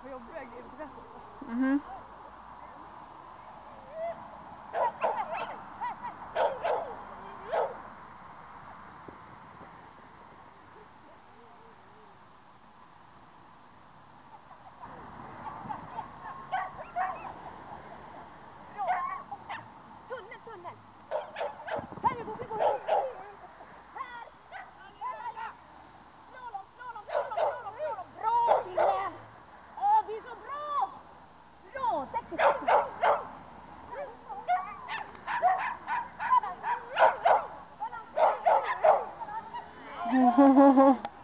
för jobbiga grejer på kassan. Mhm. Ha ha ha ha.